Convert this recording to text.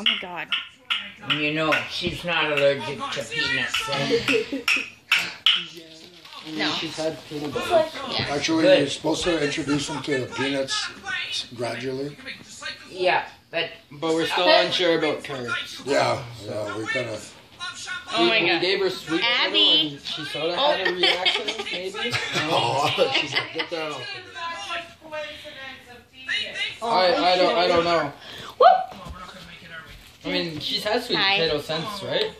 Oh my god. And you know, she's not allergic to peanuts. eh? No. She's had peanut butter. Yeah. Actually, Good. you're supposed to introduce them to the peanuts gradually. yeah, but But we're still unsure about carrots. Yeah, yeah, we kind of. Oh my god. We gave her sweet potato Abby. and she sort of Oh. had a reaction, maybe. Oh, she's like, get down. I, I don't I don't know. I mean, she's had sweet Hi. potato since, right?